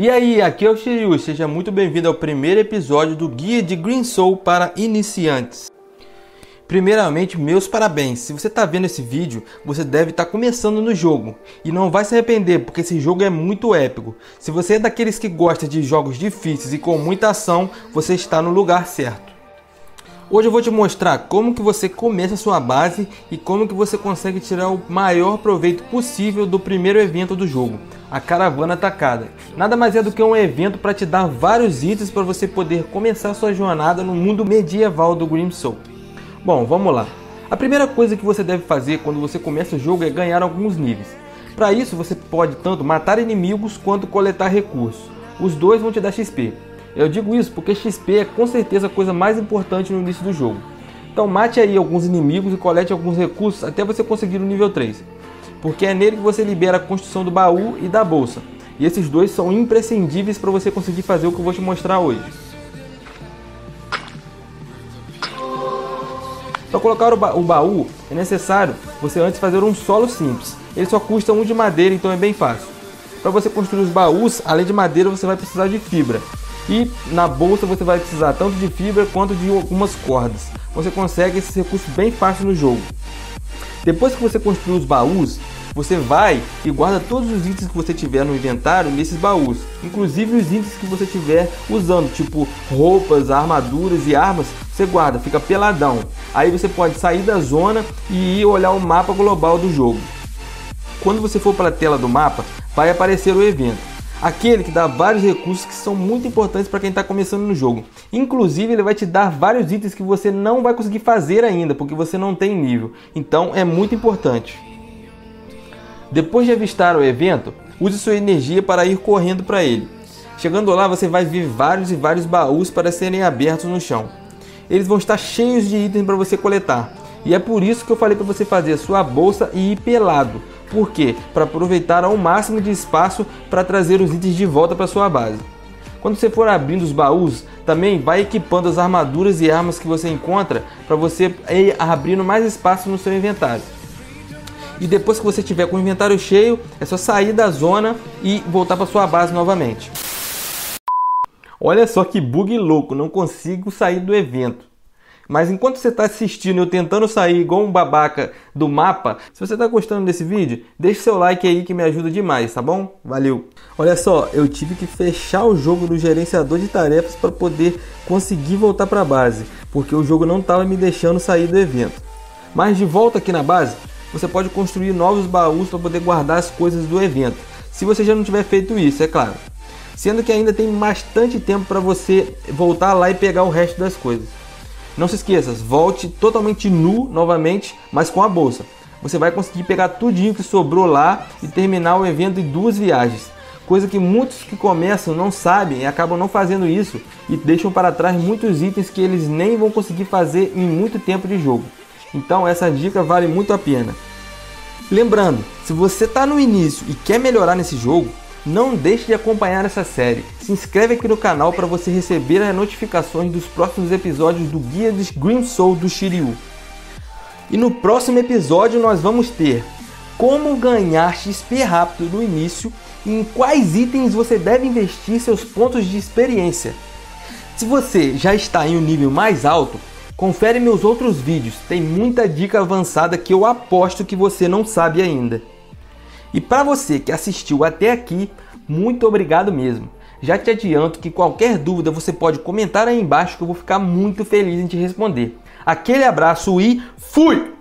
E aí, aqui é o Shiryu, seja muito bem-vindo ao primeiro episódio do Guia de Green Soul para iniciantes. Primeiramente, meus parabéns. Se você está vendo esse vídeo, você deve estar tá começando no jogo e não vai se arrepender, porque esse jogo é muito épico. Se você é daqueles que gosta de jogos difíceis e com muita ação, você está no lugar certo. Hoje eu vou te mostrar como que você começa a sua base e como que você consegue tirar o maior proveito possível do primeiro evento do jogo a Caravana Atacada. Nada mais é do que um evento para te dar vários itens para você poder começar sua jornada no mundo medieval do Grim Soul. Bom, vamos lá. A primeira coisa que você deve fazer quando você começa o jogo é ganhar alguns níveis. Para isso você pode tanto matar inimigos quanto coletar recursos. Os dois vão te dar XP. Eu digo isso porque XP é com certeza a coisa mais importante no início do jogo. Então mate aí alguns inimigos e colete alguns recursos até você conseguir o nível 3 porque é nele que você libera a construção do baú e da bolsa. E esses dois são imprescindíveis para você conseguir fazer o que eu vou te mostrar hoje. Para colocar o, ba o baú é necessário você antes fazer um solo simples. Ele só custa um de madeira, então é bem fácil. Para você construir os baús, além de madeira, você vai precisar de fibra. E na bolsa você vai precisar tanto de fibra quanto de algumas cordas. Você consegue esse recurso bem fácil no jogo. Depois que você construir os baús, você vai e guarda todos os itens que você tiver no inventário nesses baús, inclusive os itens que você tiver usando, tipo roupas, armaduras e armas, você guarda, fica peladão. Aí você pode sair da zona e ir olhar o mapa global do jogo. Quando você for para a tela do mapa, vai aparecer o evento. Aquele que dá vários recursos que são muito importantes para quem está começando no jogo. Inclusive, ele vai te dar vários itens que você não vai conseguir fazer ainda, porque você não tem nível. Então, é muito importante. Depois de avistar o evento, use sua energia para ir correndo para ele. Chegando lá, você vai ver vários e vários baús para serem abertos no chão. Eles vão estar cheios de itens para você coletar. E é por isso que eu falei para você fazer sua bolsa e ir pelado por quê? Para aproveitar ao máximo de espaço para trazer os itens de volta para sua base. Quando você for abrindo os baús, também vai equipando as armaduras e armas que você encontra para você ir abrindo mais espaço no seu inventário. E depois que você tiver com o inventário cheio, é só sair da zona e voltar para sua base novamente. Olha só que bug louco, não consigo sair do evento. Mas enquanto você está assistindo eu tentando sair igual um babaca do mapa, se você está gostando desse vídeo, deixe seu like aí que me ajuda demais, tá bom? Valeu! Olha só, eu tive que fechar o jogo no gerenciador de tarefas para poder conseguir voltar para a base, porque o jogo não estava me deixando sair do evento. Mas de volta aqui na base, você pode construir novos baús para poder guardar as coisas do evento, se você já não tiver feito isso, é claro. Sendo que ainda tem bastante tempo para você voltar lá e pegar o resto das coisas. Não se esqueça, volte totalmente nu novamente, mas com a bolsa. Você vai conseguir pegar tudinho que sobrou lá e terminar o evento em duas viagens. Coisa que muitos que começam não sabem e acabam não fazendo isso e deixam para trás muitos itens que eles nem vão conseguir fazer em muito tempo de jogo. Então essa dica vale muito a pena. Lembrando, se você está no início e quer melhorar nesse jogo, não deixe de acompanhar essa série. Se inscreve aqui no canal para você receber as notificações dos próximos episódios do Guia dos Green Soul do Shiryu. E no próximo episódio nós vamos ter como ganhar XP rápido no início e em quais itens você deve investir seus pontos de experiência. Se você já está em um nível mais alto, confere meus outros vídeos, tem muita dica avançada que eu aposto que você não sabe ainda. E para você que assistiu até aqui, muito obrigado mesmo. Já te adianto que qualquer dúvida você pode comentar aí embaixo que eu vou ficar muito feliz em te responder. Aquele abraço e fui!